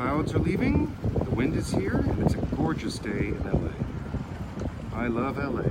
clouds are leaving, the wind is here, and it's a gorgeous day in LA. I love LA.